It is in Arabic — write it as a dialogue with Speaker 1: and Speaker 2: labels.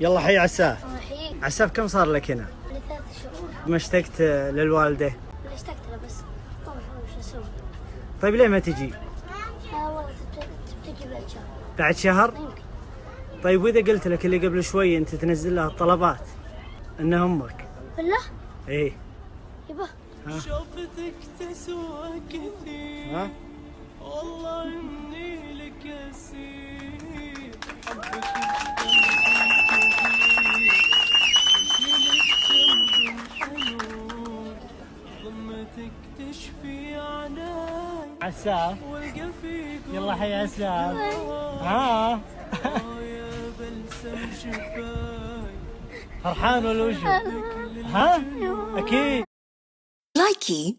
Speaker 1: يلا حي عساه
Speaker 2: الحين
Speaker 1: عساه كم صار لك هنا؟
Speaker 2: لثلاث شهور.
Speaker 1: ما اشتقت للوالدة؟
Speaker 2: أنا اشتقت له بس طبعا شو أسوي؟
Speaker 1: طيب ليه ما تجي؟
Speaker 2: آه والله تبتدي بعد شهر.
Speaker 1: بعد شهر؟
Speaker 2: يمكن.
Speaker 1: طيب وإذا قلت لك اللي قبل شوي أنت تنزل لها الطلبات انها أمك.
Speaker 2: بالله؟
Speaker 1: إيه.
Speaker 2: يبا.
Speaker 3: شوفتك تسوى كثير.
Speaker 1: ها؟
Speaker 3: ضمتك تشفي عناي فيك
Speaker 1: يلا حي عساه ها؟
Speaker 3: يا بلسم شفاي.
Speaker 1: فرحان ولا وشو؟ ها؟ أكيد.
Speaker 4: Likey